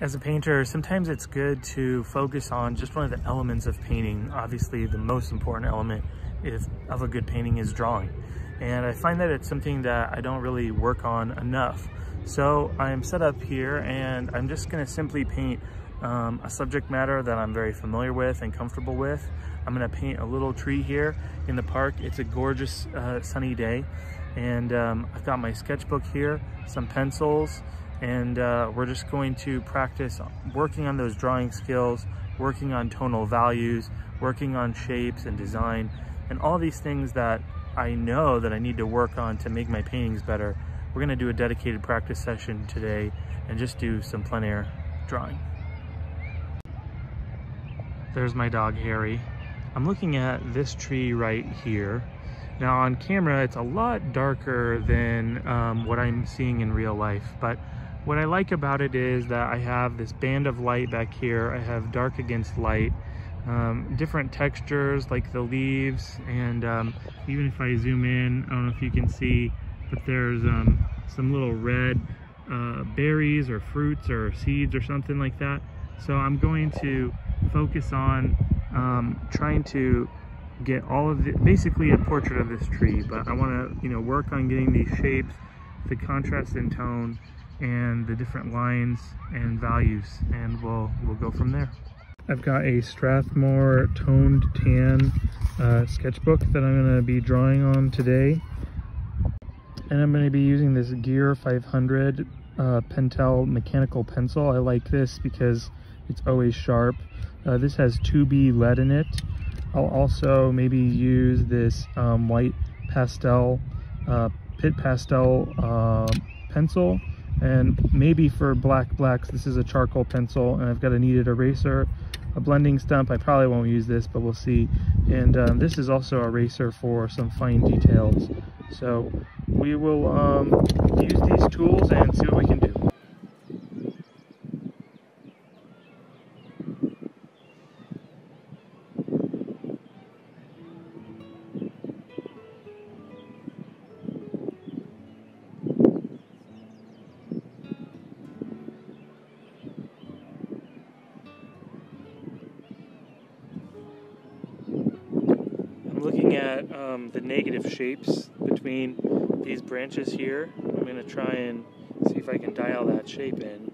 As a painter, sometimes it's good to focus on just one of the elements of painting. Obviously, the most important element is, of a good painting is drawing. And I find that it's something that I don't really work on enough. So I'm set up here and I'm just gonna simply paint um, a subject matter that I'm very familiar with and comfortable with. I'm gonna paint a little tree here in the park. It's a gorgeous uh, sunny day. And um, I've got my sketchbook here, some pencils, and uh, we're just going to practice working on those drawing skills, working on tonal values, working on shapes and design, and all these things that I know that I need to work on to make my paintings better. We're gonna do a dedicated practice session today and just do some plein air drawing. There's my dog, Harry. I'm looking at this tree right here. Now on camera, it's a lot darker than um, what I'm seeing in real life, but what I like about it is that I have this band of light back here. I have dark against light, um, different textures like the leaves, and um, even if I zoom in, I don't know if you can see, but there's um, some little red uh, berries or fruits or seeds or something like that. So I'm going to focus on um, trying to get all of the, basically a portrait of this tree, but I want to, you know, work on getting these shapes, the contrast in tone, and the different lines and values and we'll we'll go from there. I've got a Strathmore toned tan uh, sketchbook that I'm going to be drawing on today and I'm going to be using this Gear 500 uh, Pentel mechanical pencil. I like this because it's always sharp. Uh, this has 2B lead in it. I'll also maybe use this um, white pastel, uh, Pitt pastel uh, pencil and maybe for black blacks, this is a charcoal pencil and I've got a kneaded eraser, a blending stump. I probably won't use this, but we'll see. And um, this is also a eraser for some fine details. So we will um, use these tools and see what we can do. Shapes between these branches here. I'm going to try and see if I can dial that shape in.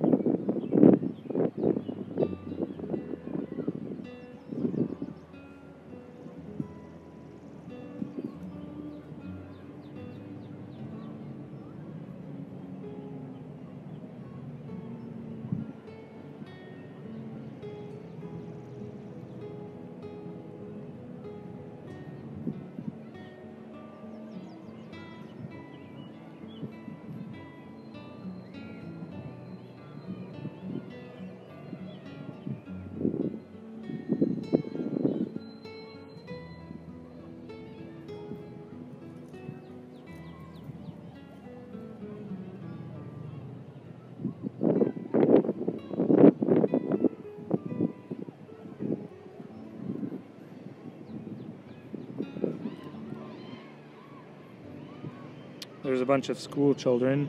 A bunch of school children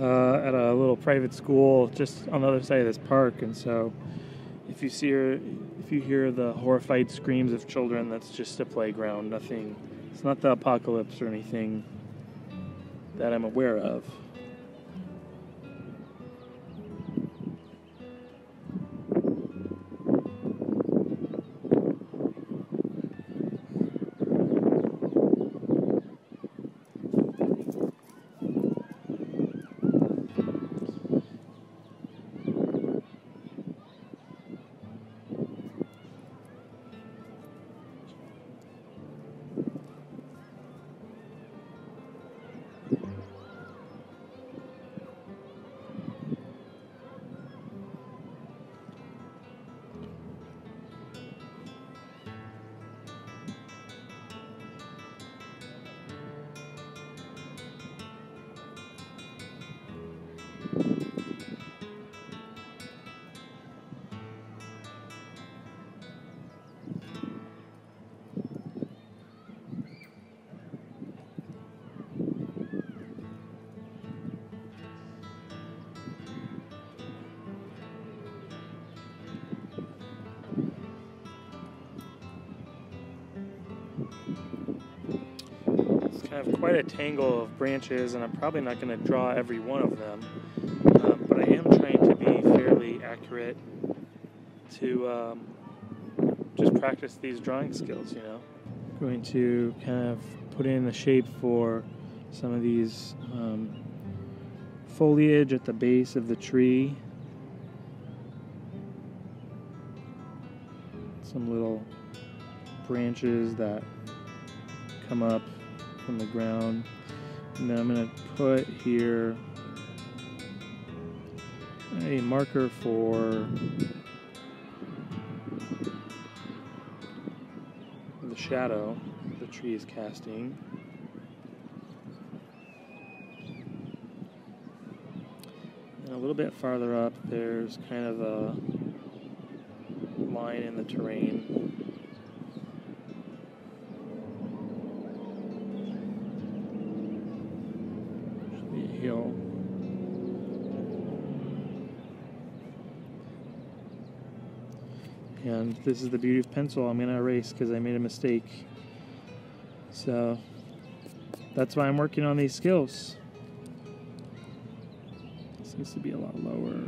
uh, at a little private school just on the other side of this park, and so if you see her, if you hear the horrified screams of children, that's just a playground. Nothing. It's not the apocalypse or anything that I'm aware of. Have quite a tangle of branches and I'm probably not going to draw every one of them. Um, but I am trying to be fairly accurate to um, just practice these drawing skills, you know. Going to kind of put in the shape for some of these um, foliage at the base of the tree. Some little branches that come up from the ground. And then I'm going to put here a marker for the shadow the tree is casting. And a little bit farther up, there's kind of a line in the terrain And this is the beauty of pencil. I'm to erase because I made a mistake. So that's why I'm working on these skills. Seems to be a lot lower.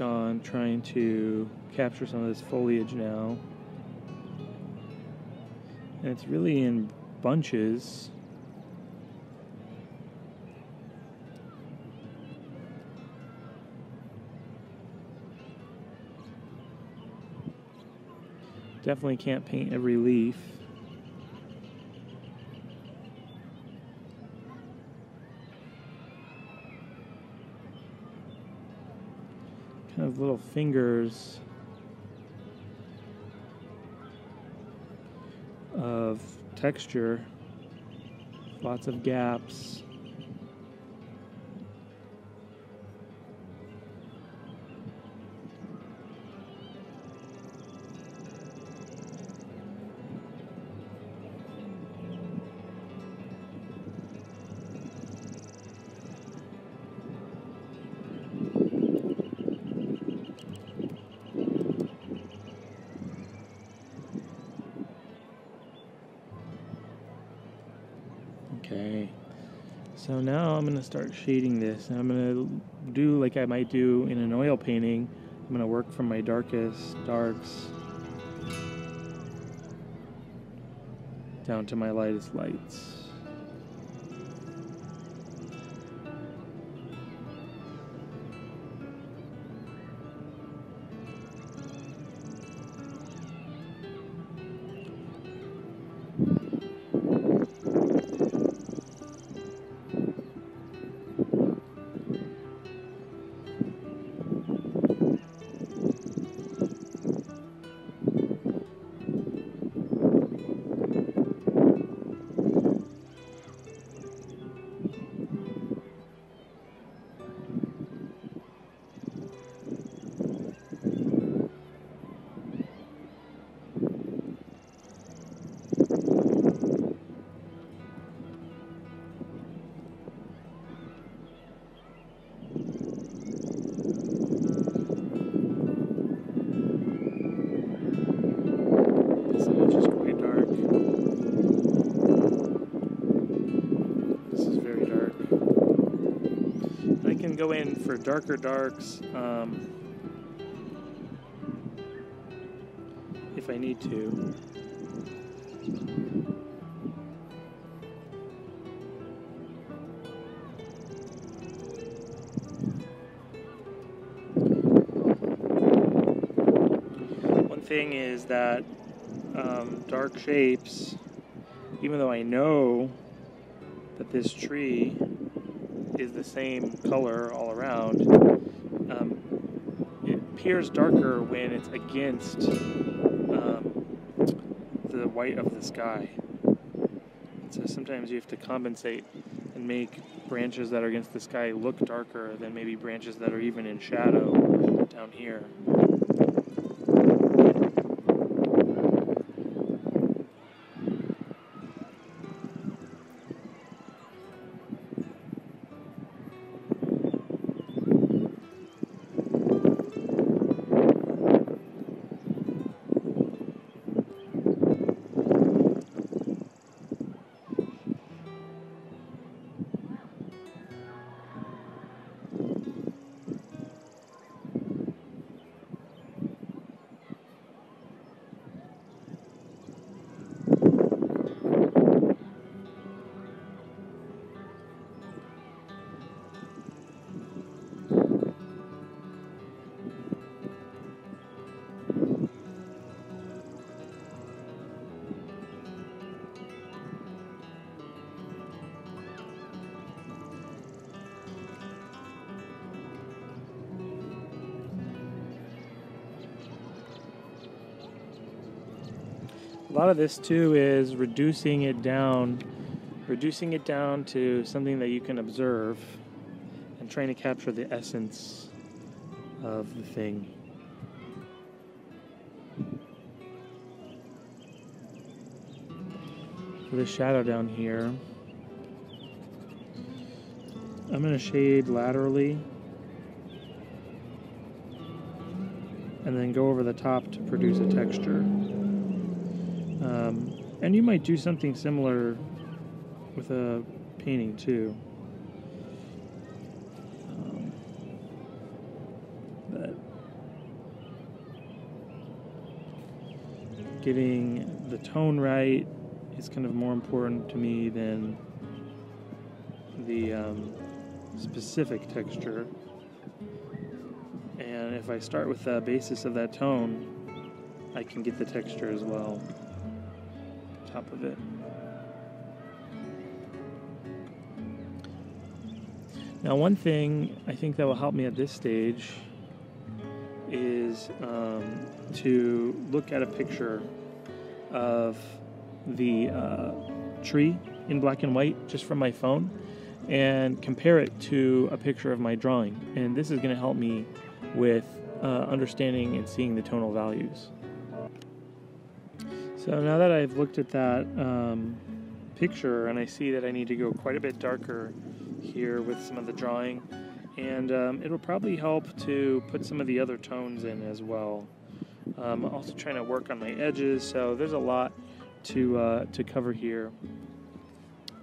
On trying to capture some of this foliage now. And it's really in bunches. Definitely can't paint every leaf. Little fingers of texture, lots of gaps. So now I'm going to start shading this. And I'm going to do like I might do in an oil painting. I'm going to work from my darkest darks down to my lightest lights. Go in for darker darks um, if I need to. One thing is that um, dark shapes, even though I know that this tree is the same color all around, um, it appears darker when it's against um, the white of the sky. So sometimes you have to compensate and make branches that are against the sky look darker than maybe branches that are even in shadow down here. A lot of this too is reducing it down reducing it down to something that you can observe and trying to capture the essence of the thing for the shadow down here I'm going to shade laterally and then go over the top to produce a texture. And you might do something similar with a painting too. Um, but getting the tone right is kind of more important to me than the um, specific texture. And if I start with the basis of that tone, I can get the texture as well top of it. Now, one thing I think that will help me at this stage is um, to look at a picture of the uh, tree in black and white just from my phone and compare it to a picture of my drawing. And this is going to help me with uh, understanding and seeing the tonal values. So now that I've looked at that um, picture and I see that I need to go quite a bit darker here with some of the drawing and um, it'll probably help to put some of the other tones in as well. Um, also trying to work on my edges so there's a lot to, uh, to cover here.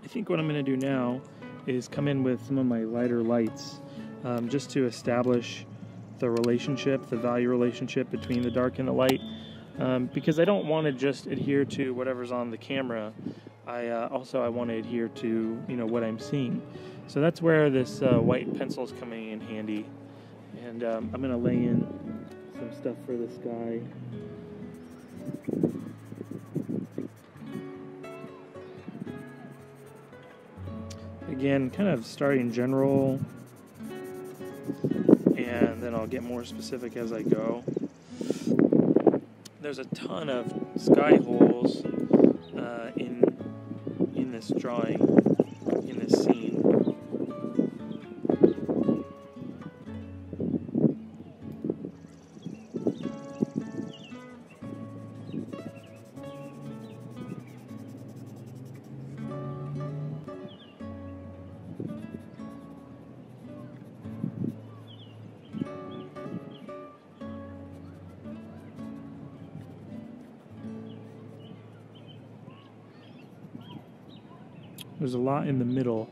I think what I'm going to do now is come in with some of my lighter lights um, just to establish the relationship, the value relationship between the dark and the light um, because I don't want to just adhere to whatever's on the camera. I uh, also I want to adhere to you know what I'm seeing. So that's where this uh, white pencil is coming in handy, and um, I'm gonna lay in some stuff for this guy. Again, kind of starting general, and then I'll get more specific as I go there's a ton of sky holes uh, in in this drawing, in this scene. There's a lot in the middle.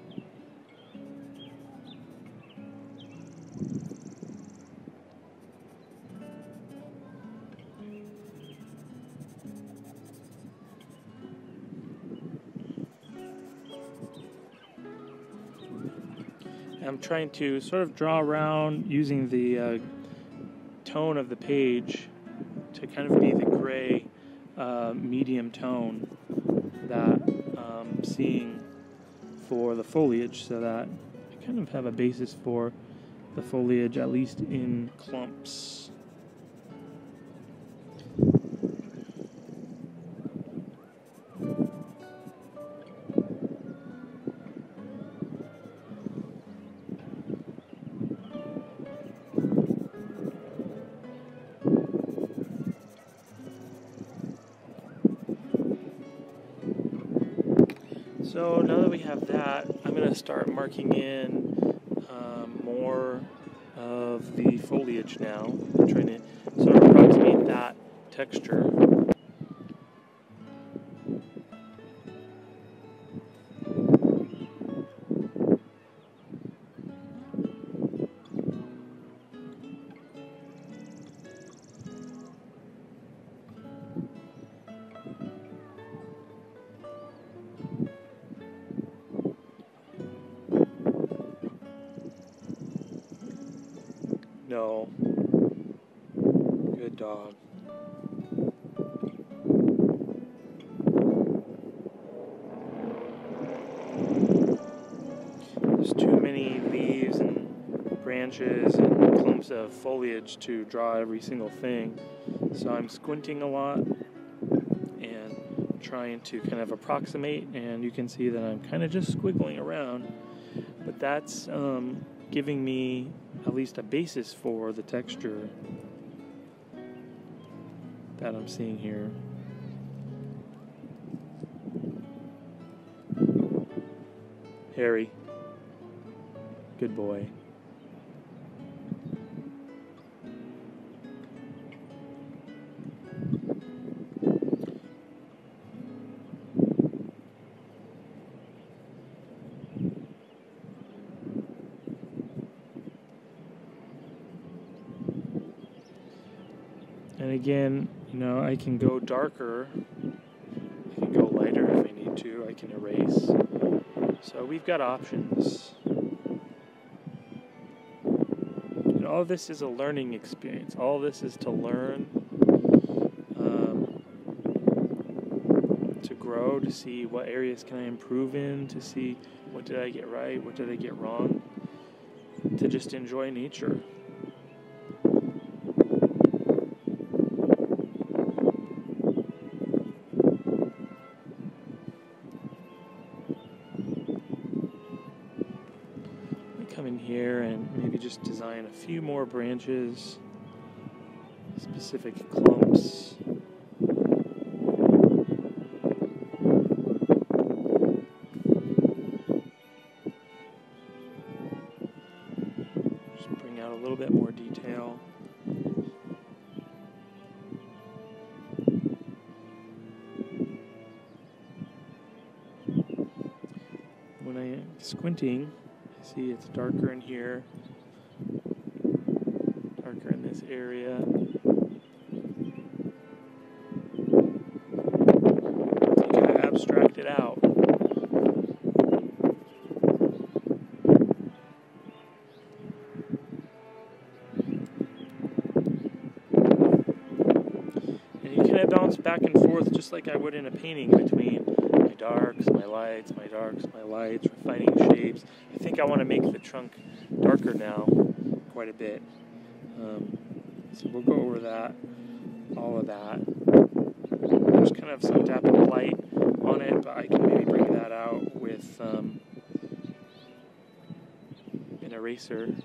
I'm trying to sort of draw around using the uh, tone of the page to kind of be the gray uh, medium tone that I'm seeing for the foliage so that I kind of have a basis for the foliage, at least in clumps. So now that we have that, I'm going to start marking in um, more of the foliage now. I'm trying to sort of approximate that texture. Dog. There's too many leaves and branches and clumps of foliage to draw every single thing. So I'm squinting a lot and trying to kind of approximate and you can see that I'm kind of just squiggling around. But that's um, giving me at least a basis for the texture that I'm seeing here. Harry. Good boy. And again, know, I can go darker. I can go lighter if I need to. I can erase. So we've got options. And all this is a learning experience. All this is to learn, um, to grow, to see what areas can I improve in, to see what did I get right, what did I get wrong, to just enjoy nature. Design a few more branches, specific clumps. Just bring out a little bit more detail. When I'm squinting, I See, it's darker in here, darker in this area. Abstract it out. And you kind bounce back and forth just like I would in a painting between my darks, my lights, my darks, my lights, refining shapes. I think I want to make the trunk darker now quite a bit. Um, so we'll go over that, all of that. There's kind of some depth of light on it, but I can maybe bring that out with um, an eraser.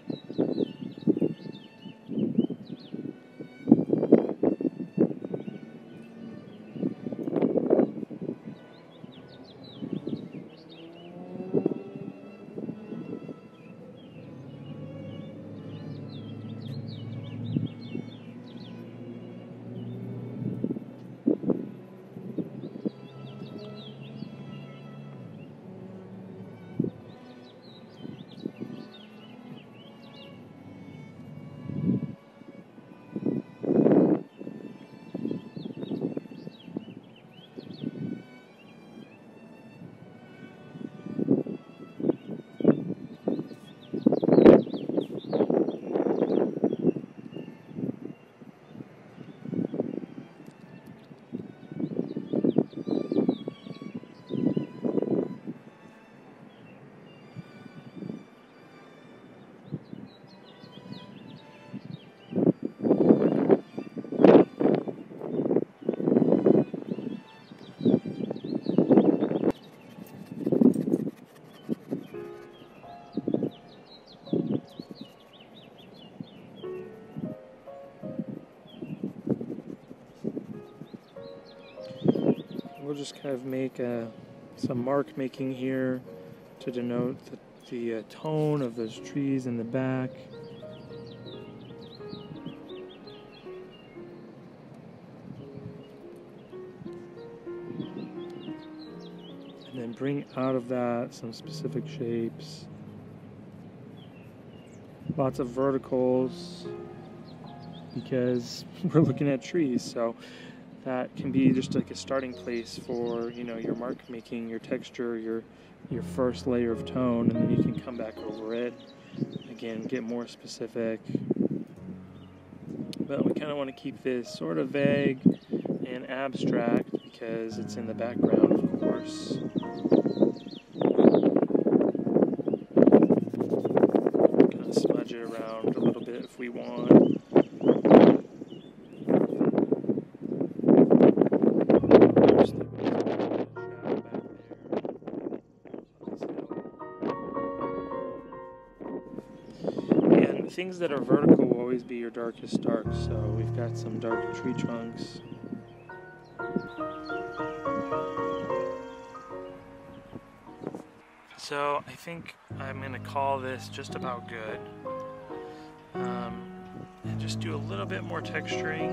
We'll just kind of make a some mark making here to denote the, the uh, tone of those trees in the back. And then bring out of that some specific shapes. Lots of verticals because we're looking at trees. So that can be just like a starting place for you know your mark making, your texture, your your first layer of tone, and then you can come back over it again, get more specific. But we kind of want to keep this sort of vague and abstract because it's in the background, of course. Kind of smudge it around a little bit if we want. Things that are vertical will always be your darkest dark. So we've got some dark tree trunks. So I think I'm going to call this just about good. Um, and just do a little bit more texturing.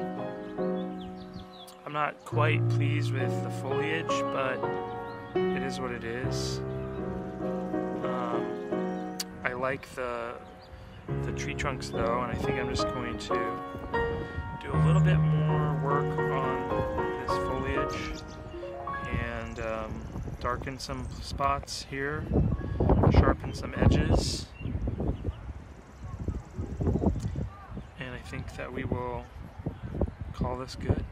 I'm not quite pleased with the foliage, but it is what it is. Um, I like the the tree trunks though, and I think I'm just going to do a little bit more work on this foliage and um, darken some spots here, sharpen some edges, and I think that we will call this good.